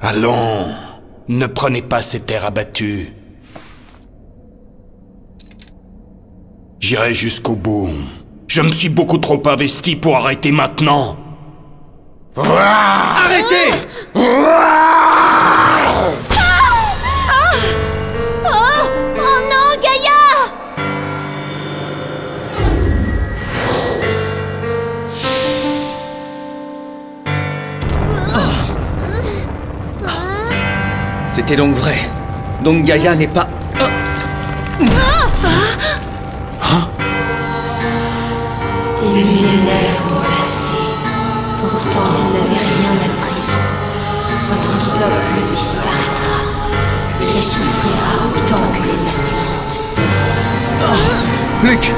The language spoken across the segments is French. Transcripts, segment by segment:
Allons, ne prenez pas ces terres abattues. J'irai jusqu'au bout. Je me suis beaucoup trop investi pour arrêter maintenant. Arrêtez C'était donc vrai. Donc Gaïa n'est pas... Des millénaires ont passé. Pourtant, vous n'avez rien appris. Votre peuple disparaîtra et souffrira autant que les Aslantes. Luc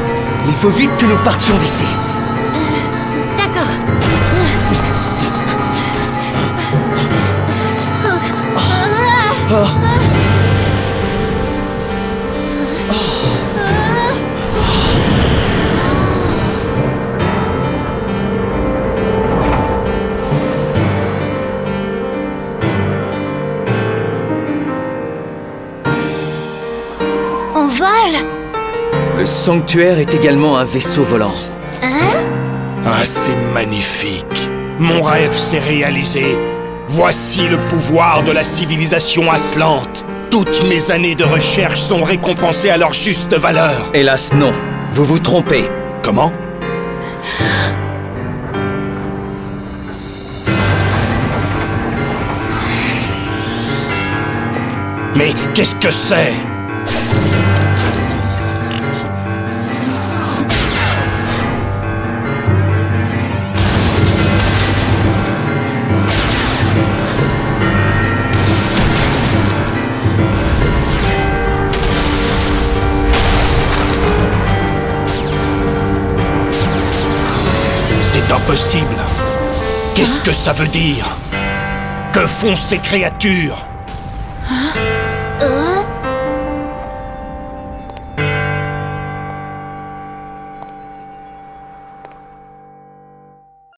Il faut vite que nous partions d'ici. On vole Le sanctuaire est également un vaisseau volant. Ah, c'est magnifique. Mon rêve s'est réalisé. Voici le pouvoir de la civilisation aslante. Toutes mes années de recherche sont récompensées à leur juste valeur. Hélas non. Vous vous trompez. Comment? Mais qu'est-ce que c'est? Impossible. Qu'est-ce que ça veut dire? Que font ces créatures?